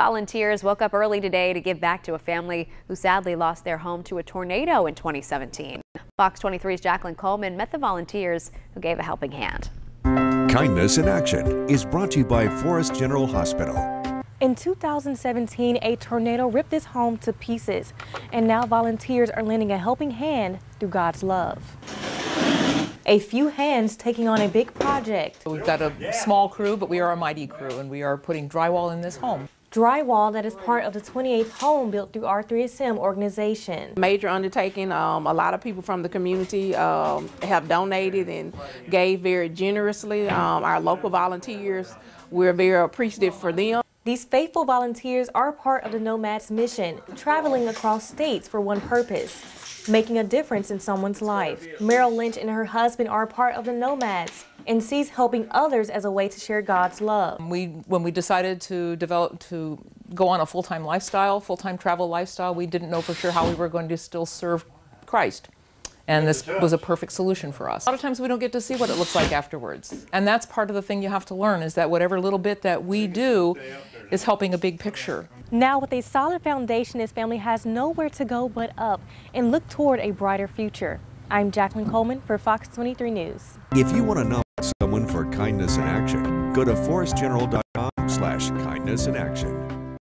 Volunteers woke up early today to give back to a family who sadly lost their home to a tornado in 2017. Fox 23's Jacqueline Coleman met the volunteers who gave a helping hand. Kindness in Action is brought to you by Forrest General Hospital. In 2017, a tornado ripped this home to pieces, and now volunteers are lending a helping hand through God's love. A few hands taking on a big project. We've got a small crew, but we are a mighty crew, and we are putting drywall in this home. Drywall that is part of the 28th home built through R3SM organization. Major undertaking. Um, a lot of people from the community um, have donated and gave very generously. Um, our local volunteers, we're very appreciative for them. These faithful volunteers are part of the Nomads mission, traveling across states for one purpose, making a difference in someone's life. Meryl Lynch and her husband are part of the Nomads and sees helping others as a way to share God's love. We, when we decided to develop, to go on a full-time lifestyle, full-time travel lifestyle, we didn't know for sure how we were going to still serve Christ. And this was a perfect solution for us. A lot of times we don't get to see what it looks like afterwards. And that's part of the thing you have to learn is that whatever little bit that we do is helping a big picture. Now with a solid foundation, his family has nowhere to go but up and look toward a brighter future. I'm Jacqueline Coleman for Fox 23 News. If you want to know someone for kindness in action, go to forrestgeneral.com slash kindness in action.